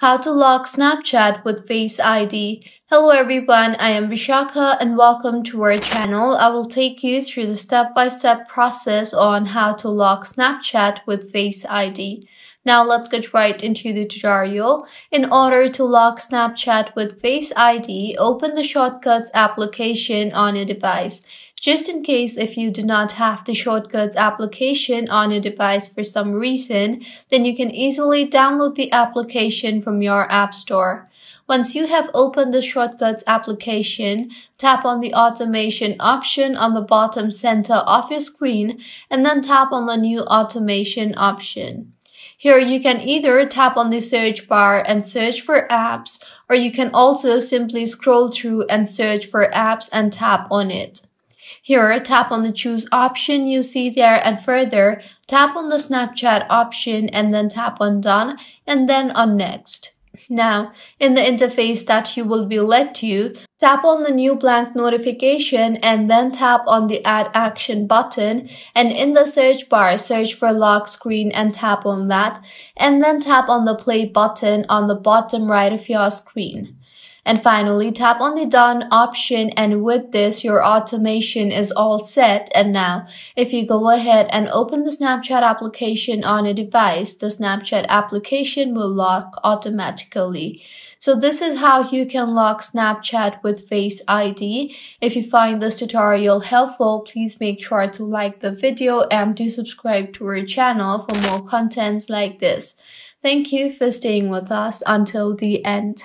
How to lock Snapchat with Face ID. Hello everyone, I am Vishakha and welcome to our channel. I will take you through the step-by-step -step process on how to lock Snapchat with Face ID. Now let's get right into the tutorial. In order to lock Snapchat with Face ID, open the Shortcuts application on your device. Just in case if you do not have the Shortcuts application on your device for some reason, then you can easily download the application from your App Store. Once you have opened the Shortcuts application, tap on the automation option on the bottom center of your screen and then tap on the new automation option. Here you can either tap on the search bar and search for apps or you can also simply scroll through and search for apps and tap on it. Here, tap on the choose option you see there and further, tap on the Snapchat option and then tap on done and then on next. Now, in the interface that you will be led to, tap on the new blank notification and then tap on the add action button and in the search bar search for lock screen and tap on that and then tap on the play button on the bottom right of your screen. And finally, tap on the done option and with this, your automation is all set. And now, if you go ahead and open the Snapchat application on a device, the Snapchat application will lock automatically. So this is how you can lock Snapchat with Face ID. If you find this tutorial helpful, please make sure to like the video and do subscribe to our channel for more contents like this. Thank you for staying with us until the end.